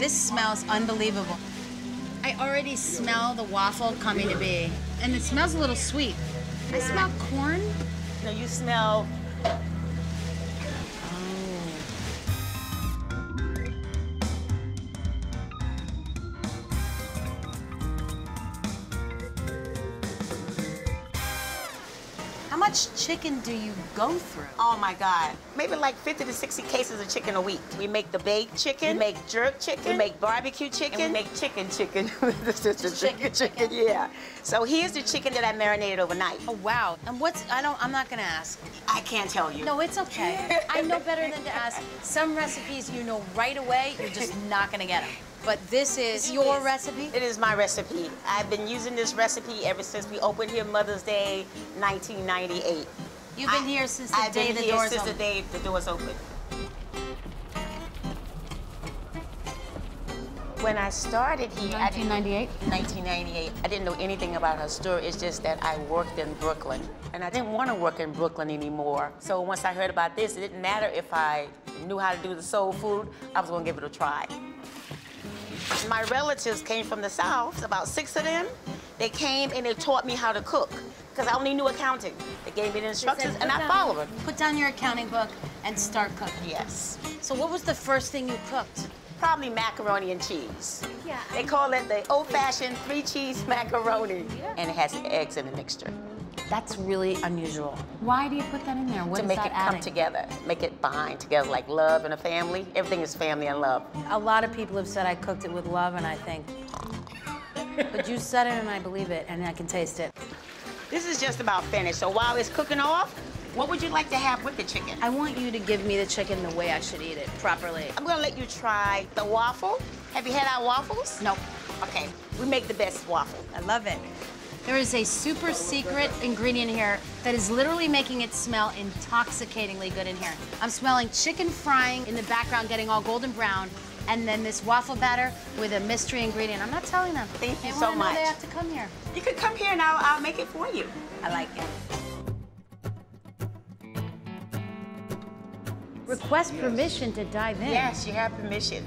This smells unbelievable. I already smell the waffle coming to be. And it smells a little sweet. I smell corn. No, you smell. Much chicken do you go through? Oh my God. Maybe like 50 to 60 cases of chicken a week. We make the baked chicken, we make jerk chicken, we make barbecue chicken, and we make chicken chicken. this is the chicken, chicken, yeah. So here's the chicken that I marinated overnight. Oh wow. And what's I don't I'm not gonna ask. I can't tell you. No, it's okay. I know better than to ask. Some recipes you know right away, you're just not gonna get them. But this is your is. recipe? It is my recipe. I've been using this recipe ever since we opened here Mother's Day 1998. You've been I- here since the I've day been the here doors since opened. the day the doors opened. When I started here, I 1998? 1998. I didn't know anything about her store. It's just that I worked in Brooklyn. And I didn't want to work in Brooklyn anymore. So once I heard about this, it didn't matter if I knew how to do the soul food, I was going to give it a try. My relatives came from the South, about six of them. They came and they taught me how to cook because I only knew accounting. They gave me the instructions and I followed them. Put down your accounting book and start cooking. Yes. So what was the first thing you cooked? Probably macaroni and cheese. Yeah. They call it the old-fashioned three cheese macaroni. Yeah. And it has eggs in the mixture. That's really unusual. Why do you put that in there? What to make it come together, make it bind together like love and a family. Everything is family and love. A lot of people have said I cooked it with love, and I think. but you said it, and I believe it, and I can taste it. This is just about finished. So while it's cooking off, what would you like to have with the chicken? I want you to give me the chicken the way I should eat it properly. I'm gonna let you try the waffle. Have you had our waffles? Nope. Okay, we make the best waffle. I love it. There is a super secret ingredient here that is literally making it smell intoxicatingly good in here. I'm smelling chicken frying in the background, getting all golden brown, and then this waffle batter with a mystery ingredient. I'm not telling them. Thank you so much. They have to come here. You could come here and I'll, I'll make it for you. I like it. Request permission to dive in. Yes, you have permission.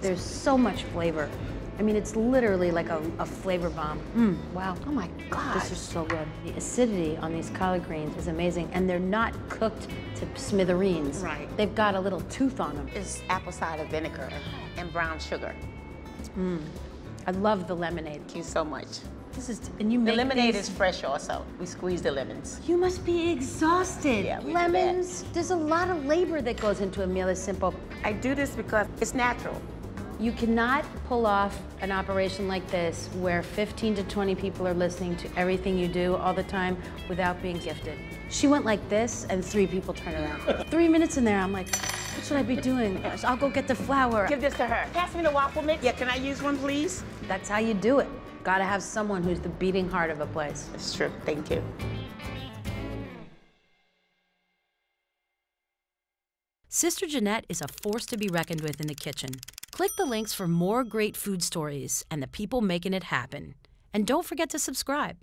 There's so much flavor. I mean, it's literally like a, a flavor bomb. Mm, wow. Oh my God. This is so good. The acidity on these collard greens is amazing, and they're not cooked to smithereens. Right. They've got a little tooth on them. It's apple cider vinegar and brown sugar. I love the lemonade. Thank you so much. This is, and you The lemonade these- is fresh also. We squeeze the lemons. You must be exhausted. Yeah, we do that. Lemons. There's a lot of labor that goes into a meal as simple. I do this because it's natural. You cannot pull off an operation like this where 15 to 20 people are listening to everything you do all the time without being gifted. She went like this, and three people turned around. Three minutes in there, I'm like, what should I be doing? I'll go get the flour. Give this to her. Pass me the waffle mix. Yeah, can I use one, please? That's how you do it. Gotta have someone who's the beating heart of a place. It's true. Thank you. Sister Jannette is a force to be reckoned with in the kitchen. Click the links for more great food stories and the people making it happen. And don't forget to subscribe.